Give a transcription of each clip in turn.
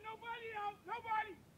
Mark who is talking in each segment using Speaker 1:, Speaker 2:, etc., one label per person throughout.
Speaker 1: nobody out. Nobody.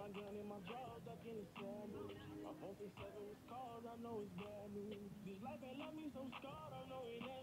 Speaker 2: My gun in my drawers, duck in the sandwich. My phone say seven was calls, I know it's bad news. This life ain't love me so scarred, I know it ain't.